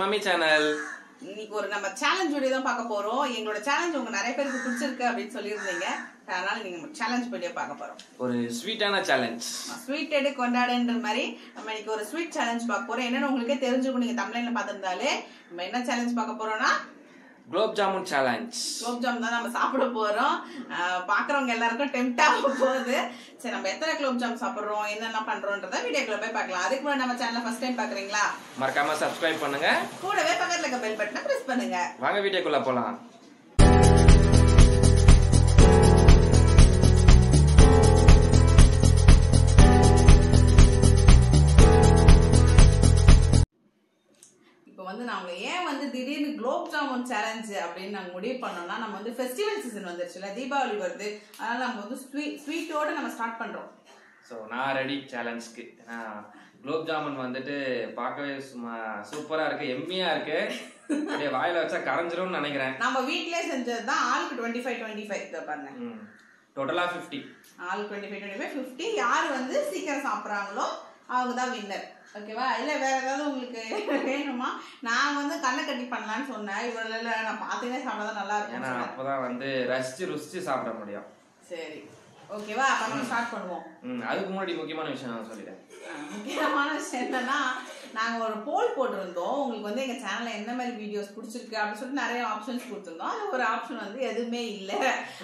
Mummy channel இன்னைக்கு ஒரு நம்ம சேலஞ்ச் வீடியோ தான் பார்க்க போறோம். எங்களோட சேலஞ்ச் உங்க நிறைய பேருக்கு பிடிச்சிருக்கு அப்படின்னு சொல்லியிருந்தீங்க. அதனால நீங்க சேலஞ்ச் வீடியோ பார்க்க போறோம். ஒரு ஸ்வீட்டான சேலஞ்ச் ஸ்வீட் எடு கொண்டாடுன்ற மாதிரி நம்ம இன்னைக்கு ஒரு ஸ்வீட் சேலஞ்ச் பார்க்க போறோம். என்னன்னு உங்களுக்கே தெரிஞ்சுக்கும் நீங்க தமிழ்ல பார்த்திருந்தாலே நம்ம என்ன சேலஞ்ச் பார்க்க போறோம்னா குலோப் ஜாமுன் சேலஞ்ச் குலோப் ஜாம் தான் நம்ம சாப்பிட போறோம். பாக்குறவங்க எல்லாருக்கும் டெம்ட் ஆக போகுது. சரி நம்ம எத்தனை குலோப் ஜாம் சாப்பிடுறோம் என்னென்ன பண்றோம்ன்றத வீடியோக்குள்ள போய் பார்க்கலாம். அதுக்கு முன்னாடி நம்ம சேனலை ஃபர்ஸ்ட் டைம் பாக்குறீங்களா? மறக்காம சப்ஸ்கிரைப் பண்ணுங்க. கூடவே பக்கத்துல இருக்க பெல் பட்டனை பிரஸ் பண்ணுங்க. வாங்க வீடியோக்குள்ள போலாம். குலோப் ஜாமுன் சேலஞ்ச் அப்படின்னு நாங்க முடிவு பண்ணோம்னா நம்ம வந்து ஃபெஸ்டிவல் சீசன் வந்துருச்சுல தீபாவளி வருது. அதனால நம்ம வந்து ஸ்வீட் ஸ்வீட்டோட நம்ம ஸ்டார்ட் பண்றோம். ஸோ நான் ரெடி சேலஞ்ச்க்கு ஏன்னா குலோப் ஜாமுன் வந்துட்டு பார்க்கவே சும்மா சூப்பரா இருக்கு எம்மியா இருக்கு. அப்படியே வாயில வச்சா கரைஞ்சிரும்னு நினைக்கிறேன். நம்ம வீட்லயே செஞ்சது தான் ஆளுக்கு டுவெண்ட்டி ஃபைவ் டுவெண்ட்டி ஃபைவ் பாருங்க. டோட்டலா ஃபிஃப்டி ஆளுக்கு twenty five twenty five fifty யார் வந்து சீக்கிரம் சாப்பிட்றாங்களோ அவங்க தான் வின்னர் ஓகேவா இல்ல வேற ஏதாவது உங்களுக்கு வேணுமா? நான் வந்து கண்ணை கட்டி பண்ணலான்னு சொன்னேன். இவ்வளவு இல்ல நான் பார்த்தீங்கன்னா சாப்பிட்டா தான் நல்லா ஏன்னா இருக்கும் அப்பதான் வந்து ரசிச்சு ருசிச்சு சாப்பிட முடியும். சரி. ஓகேவா அப்ப நம்ம ஸ்டார்ட் பண்ணுவோம். ம், அதுக்கு முன்னாடி முக்கியமான விஷயம் நான் சொல்லிட்டேன். முக்கியமான விஷயம் என்னன்னா நாங்க ஒரு போல் போட்டிருந்தோம். உங்களுக்கு வந்து எங்க சேனல்ல என்ன மாதிரி வீடியோஸ் பிடிச்சிருக்கு அப்படின்னு சொல்லிட்டு நிறைய ஆப்ஷன்ஸ் கொடுத்திருந்தோம். அது ஒரு ஆப்ஷன் வந்து எதுவுமே இல்லை.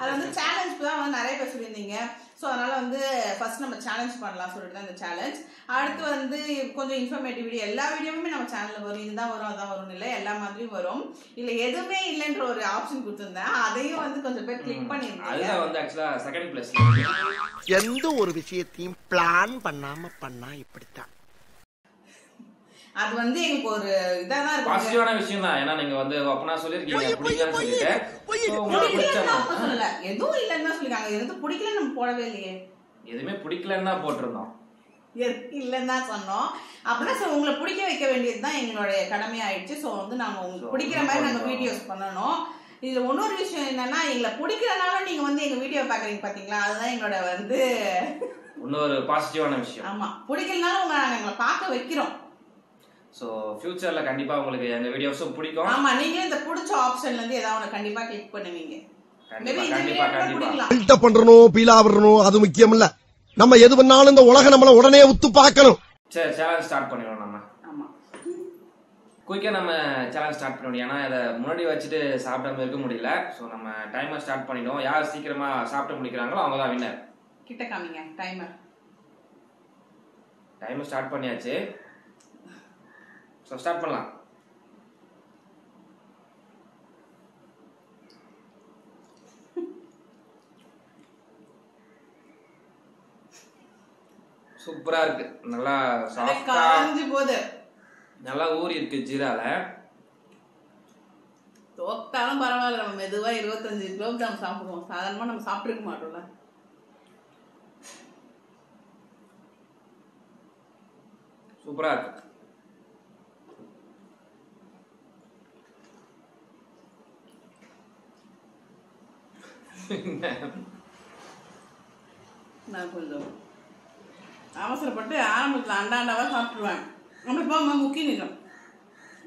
அது வந்து சேலஞ்சுக்கு தான் வந்து நிறைய பேர் சொல்லியிருந்தீங்க. ஸோ அதனால வந்து ஃபர்ஸ்ட் நம்ம சேலஞ்ச் பண்ணலாம் சொல்லிட்டு தான் இந்த சேலஞ்ச் அடுத்து வந்து கொஞ்சம் இன்ஃபர்மேட்டிவ் வீடியோ எல்லா வீடியோவுமே நம்ம சேனல்ல வரும். இதுதான் வரும் அதான் வரும்னு இல்லை. எல்லா மாதிரியும் வரும். இல்ல எதுவுமே இல்லைன்ற ஒரு ஆப்ஷன் கொடுத்திருந்தேன். அதையும் வந்து கொஞ்சம் பேர் கிளிக் பண்ணியிருந்தீங்க. அதுதான் வந்து ஆக்சுவலா செகண்ட் பிளேஸ் எந்த ஒரு விஷயத்தையும் பிளான் பண்ணாம பண்ணா இப்படித்தான். அது வந்து எங்களுக்கு ஒரு இதா தான் பாசிட்டிவான விஷயம் தான் ஏன்னா நீங்க வந்து அப்பனா சொல்லிருக்கீங்க பிடிக்கலன்னு சொல்லிட்டு எதுவும் இல்லைன்னு தான் சொல்லிருக்காங்க எதுவும் பிடிக்கல நம்ம போடவே இல்லையே. எதுவுமே பிடிக்கலன்னு தான் போட்டிருந்தோம். இல்லைன்னு தான் சொன்னோம். அப்படின்னா so உங்களை பிடிக்க வைக்க வேண்டியது தான் எங்களுடைய கடமையாயிடுச்சு. ஸோ வந்து நாங்க உங்களுக்கு பிடிக்கிற மாதிரி நாங்க பண்றோம். வீடியோஸ் பண்ணணும். இதுல இன்னொரு விஷயம் என்னன்னா எங்களை பிடிக்கிறனால நீங்க வந்து எங்க வீடியோ பாக்குறீங்க பாத்தீங்களா? அதுதான் எங்களோட வந்து இன்னொரு பாசிட்டிவான விஷயம். ஆமா. பிடிக்கலனாலும் உங்களை நாங்க எங்களை பார்க்க வைக்கிறோம். ஸோ ஃபியூச்சர்ல கண்டிப்பா உங்களுக்கு எங்க வீடியோஸும் பிடிக்கும். ஆமா நீங்களும் இந்த பிடிச்ச ஆப்ஷன்ல இருந்து ஏதாவது ஒண்ணு கண்டிப்பா கிளிக் பண்ணுவீங்க. பண்றணும் பீலா விடணும் அது முக்கியம் இல்ல நம்ம எது பண்ணாலும் இந்த உலகம் நம்மள உடனே உத்து பார்க்கணும். சரி சேலஞ்ச் ஸ்டார்ட் பண்ணிடுவோம் நம்ம. ஆமா. குயிக்காக நம்ம சேலஞ்ச் ஸ்டார்ட் பண்ண முடியும். ஏன்னா இதை முன்னாடி வச்சுட்டு சாப்பிடாம இருக்க முடியல. ஸோ நம்ம டைமர் ஸ்டார்ட் பண்ணிடுவோம். யார் சீக்கிரமா சாப்பிட்டு முடிக்கிறாங்களோ அவங்க தான் வின்னர் கிட்ட காமிங்க டைமர் டைமர் ஸ்டார்ட் பண்ணியாச்சு. ஸோ ஸ்டார்ட் பண்ணலாம் சூப்பரா இருக்கு. நல்லா சாஃப்டா போகுது. நல்லா ஊறி இருக்கு ஜீரால. தோத்தாலும் பரவாயில்ல. நம்ம மெதுவா இருபத்தஞ்சு குலோப் ஜாம் சாப்பிடுவோம். சாதாரணமா நம்ம சாப்பிட்டுருக்க மாட்டோம்ல. சூப்பரா இருக்கு. நான் கொஞ்சம் அவசரப்பட்டு ஆரம்பத்துல அண்டாண்டாவா சாப்பிட்டுருவேன் அப்படி போகும்போது முக்கிய நிற்கும்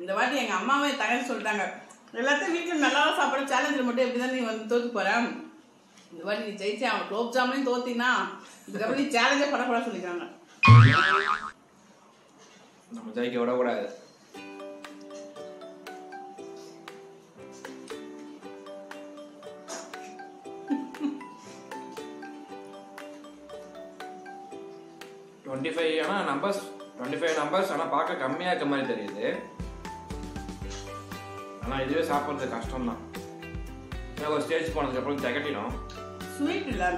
இந்த வாட்டி எங்க அம்மாவே தகவல் சொல்லிட்டாங்க. எல்லாத்தையும் வீட்டுல நல்லா சாப்பிட சேலஞ்சில் மட்டும் எப்படிதான் நீ வந்து தோத்து போற? இந்த வாட்டி நீ ஜெயிச்சு அவன் குலோப் ஜாமுனையும் தோத்தினா இதுக்கப்புறம் நீ சேலஞ்சே பண்ணக்கூடாது சொல்லிக்கிறாங்க. நம்ம ஜெயிக்க விடக்கூடாது. டுவெண்ட்டி ஃபைவ் ஆனால் நம்பர்ஸ் டுவெண்ட்டி ஃபைவ் நம்பர்ஸ் ஆனால் பார்க்க கம்மியாக இருக்க மாதிரி தெரியுது. ஆனால் இதுவே சாப்பிட்றது கஷ்டம் தான் ஒரு ஸ்டேஜ் போனதுக்கப்புறம் திகட்டிடும் ஸ்வீட் இல்லை.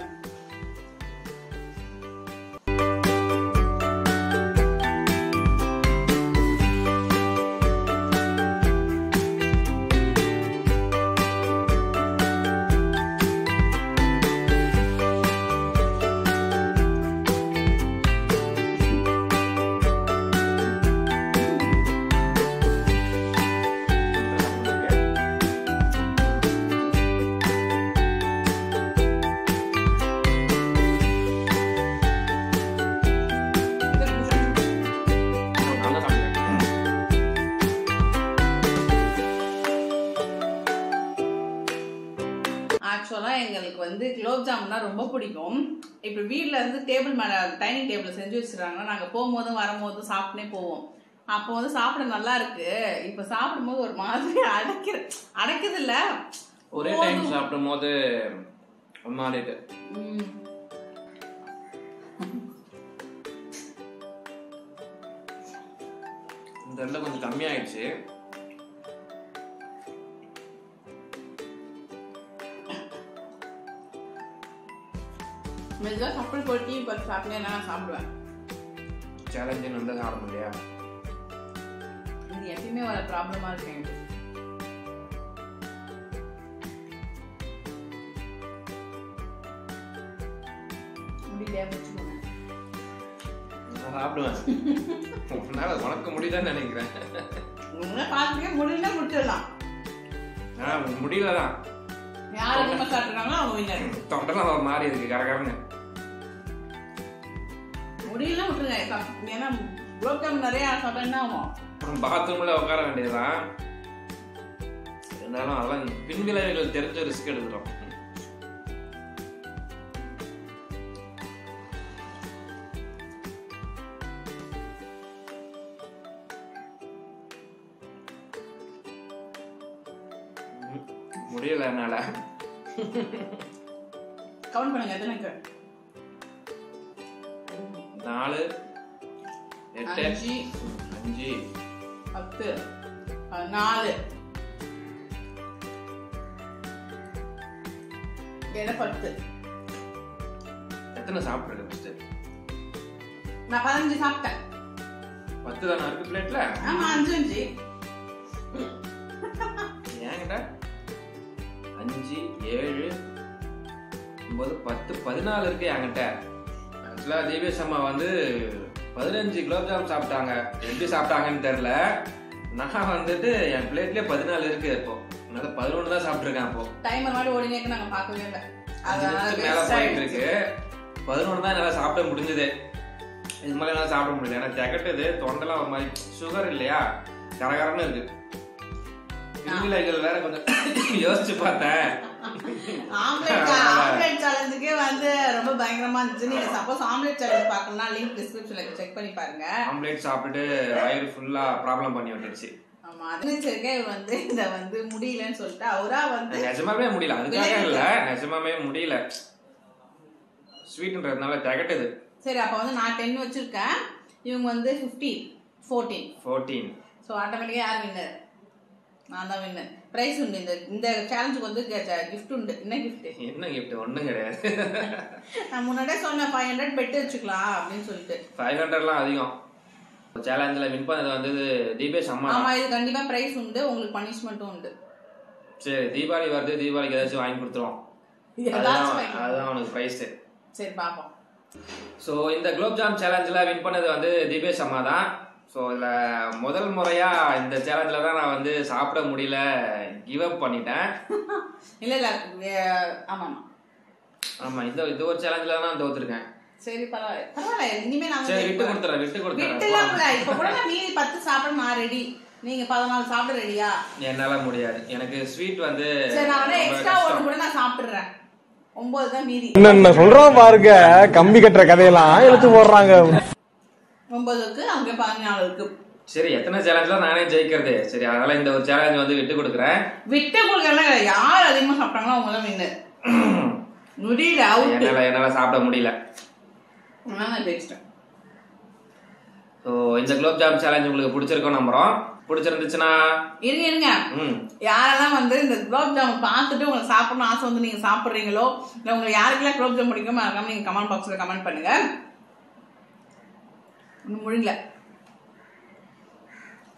ஆக்சுவலாக எங்களுக்கு வந்து குலோப் ஜாமுன்னா ரொம்ப பிடிக்கும். இப்போ வீட்டில் இருந்து டேபிள் மேலே டைனிங் டேபிள் செஞ்சு வச்சுருக்காங்கன்னா நாங்கள் போகும்போதும் வரும்போதும் சாப்பிட்டுனே போவோம். அப்போ வந்து சாப்பிட நல்லா இருக்கு. இப்போ சாப்பிடும்போது ஒரு மாதிரி அடைக்கிற அடைக்குது இல்ல ஒரே டைம் சாப்பிடும் போது ஒரு மாதிரி இருக்கு ம். இந்த கொஞ்சம் கம்மியாயிடுச்சு. மெதுவாக கப்பல் போட்டு டீ பார்த்து சாப்பிட்டே நான் சாப்பிடுவேன்? சேலஞ்சுன்னு வந்து சாப்பிட முடியா இது எப்பயுமே வர ப்ராப்ளமாக இருக்கு எனக்கு. முடியலையா? வச்சுக்கோங்க நான் சாப்பிடுவேன். உன்னால உனக்கு முடியலன்னு நினைக்கிறேன். உங்களை பார்த்துக்கே முடியல முடிச்சிடலாம். முடியலதான். யார் அதிகமாக சாப்பிட்றாங்களோ அவங்க தொண்டெல்லாம் மாதிரி இருக்கு கரகரன்னு. முடியல விட்டுருங்க. ஏன்னா ஜாமுன் நிறைய சாப்பிட்டா என்ன ஆகும்? பாத்ரூம்ல உட்கார வேண்டியதுதான். இருந்தாலும் அதெல்லாம் பின்விளைவுகள் தெரிஞ்ச ரிஸ்க் எடுக்கிறோம் முடியல என்னால. கவுண்ட் பண்ணுங்க எத்தனைக்கு நாலு எட்டு அஞ்சு அஞ்சு பத்து நாலு பத்து எத்தனை சாப்பிட்றது ஃபர்ஸ்ட் நான் பதினஞ்சு சாப்பிட்டேன் பத்து தானே இருக்கு பிளேட்ல ஆமா அஞ்சு அஞ்சு ஏங்கிட்ட அஞ்சு ஏழு ஒன்பது பத்து பதினாலு இருக்கு என்கிட்ட ஆக்சுவலாக தீபேஷ் அம்மா வந்து பதினஞ்சு குலோப் ஜாம் சாப்பிட்டாங்க. எப்படி சாப்பிட்டாங்கன்னு தெரியல. நான் வந்துட்டு என் பிளேட்லயே பதினாலு இருக்கு இப்போ. அதனால பதினொன்று தான் சாப்பிட்ருக்கேன் அப்போ டைமர் மாதிரி ஓடினே இருக்கு நாங்க பார்க்கவே இல்லை. மேல போயிட்டு. இருக்கு. பதினொன்று தான் என்னால் சாப்பிட முடிஞ்சது. இது மாதிரி என்னால் சாப்பிட முடியல. ஏன்னா திகட்டுது தொண்டெல்லாம் ஒரு மாதிரி சுகர் இல்லையா? கரகரன்னு இருக்கு. விதிவிலைகள் வேற கொஞ்சம் யோசிச்சு பார்த்தேன் ஆம்லெட் ஆம்லெட் சேலஞ்சுக்கே வந்து ரொம்ப பயங்கரமா இருந்துச்சு நீங்க சப்போஸ் ஆம்லெட் சேலஞ்ச் பார்க்கணும்னா லிங்க் டிஸ்கிரிப்ஷன்ல செக் பண்ணி பாருங்க. ஆம்லேட் சாப்பிட்டுட்டு வயிறு ஃபுல்லா ப்ராப்ளம் பண்ணி விட்டுருச்சு. ஆமா அது வச்சிருக்கே இவர் வந்து இந்த வந்து முடியலன்னு சொல்லிட்டு அவரா வந்து நிஜமாவே முடியல. அதுக்காக இல்ல நிஜமாவே முடியல. ஸ்வீட்ன்றதுனால திகட்டுது. சரி அப்ப வந்து நான் டென் வச்சிருக்கேன். இவங்க வந்து ஃபிஃப்டீன் ஃபோர்டீன் ஃபோர்டீன் ஸோ ஆட்டோமேட்டிக்காக யார் வின்னர் நான் தான் வின்னர் ப்ரைஸ் உண்டு. இந்த இந்த சேலஞ்சுக்கு வந்து கிஃப்ட் உண்டு. என்ன கிஃப்ட் என்ன கிஃப்ட் ஒண்ணும் கிடையாது. நான் முன்னாடியே சொன்னேன் ஃபைவ் ஹண்ட்ரட் பெட்டு வச்சுக்கலாம் அப்படின்னு சொல்லிட்டு. ஃபைவ் ஹண்ட்ரட்லாம் அதிகம். சேலஞ்சில் வின் பண்ணது வந்து தீபேஷ் அம்மா தான். ஆமா இது கண்டிப்பா ப்ரைஸ் உண்டு. உங்களுக்கு பனிஷ்மெண்ட்டும் உண்டு. சரி தீபாவளி வருது. தீபாவளிக்கு ஏதாச்சும் வாங்கி கொடுத்துருவோம். அதுதான் அதுதான் அவனுக்கு ப்ரைஸ் சரி பார்ப்போம். ஸோ இந்த குலோப் ஜாம் சேலஞ்சில் வின் பண்ணது வந்து தீபேஷ் அம்மா தான். ஸோ இதில் முதல் முறையா இந்த சேலஞ்சில் தான் நான் வந்து சாப்பிட முடியல. கிவ் அப் பண்ணிட்டேன். இல்ல இல்ல ஆமா ஆமா இந்த இது ஒரு சேலஞ்சில் தான் நான் தோத்துருக்கேன். சரி பரவாயில்ல பரவாயில்ல இனிமே நாங்க சரி விட்டு. கொடுத்துறேன் விட்டு விட்டுலாம் கொடுத்துறேன் இல்ல இப்ப கூட நான் மீதி பத்து சாப்பிட நான் ரெடி நீங்க பதினாலு சாப்பிட ரெடியா என்னால முடியாது. எனக்கு ஸ்வீட் வந்து சரி நான் வந்து எக்ஸ்ட்ரா. ஒன்று கூட நான் சாப்பிடுறேன் ஒன்பது தான் மீதி. என்னென்ன சொல்றான் பாருங்க கம்பி கட்டுற கதையெல்லாம் இழுத்து போடுறாங்க. ஒன்பதுக்கு அங்க பதினாலுக்கு. சரி எத்தனை சேலஞ்சில் நானே ஜெயிக்கிறது? சரி அதனால இந்த ஒரு சேலஞ்ச் வந்து விட்டு கொடுக்குறேன். விட்டு கொடுக்கலாம் யார் அதிகமா சாப்பிட்டாங்களோ அவங்க தான் வின்னர் முடியல என்னால என்னால சாப்பிட முடியல. ஸோ இந்த குலோப் ஜாம் சேலஞ்ச் உங்களுக்கு பிடிச்சிருக்கோம் நம்புறோம். பிடிச்சிருந்துச்சுன்னா இருங்க இருங்க. யாரெல்லாம் வந்து இந்த குலோப் ஜாமுன் பார்த்துட்டு உங்களுக்கு சாப்பிடணும் ஆசை வந்து நீங்க சாப்பிடுறீங்களோ இல்ல உங்களுக்கு யாருக்கெல்லாம் குலோப் ஜாமுன் பிடிக்குமோ மறக்காம நீங்க கமெண்ட் பாக்ஸ்ல கமெண்ட் பண்ணுங்க. இன்னும் முடியல.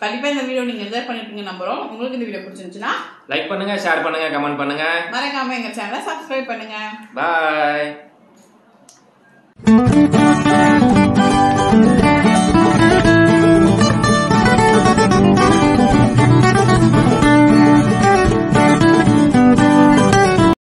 கண்டிப்பா இந்த வீடியோ நீங்க என்ஜாய் பண்ணிருப்பீங்க நம்புறோம். உங்களுக்கு இந்த வீடியோ பிடிச்சிருந்துச்சுன்னா லைக் பண்ணுங்க ஷேர் பண்ணுங்க கமெண்ட் பண்ணுங்க. மறக்காம எங்க சேனலை சப்ஸ்கிரைப் பண்ணுங்க. பாய்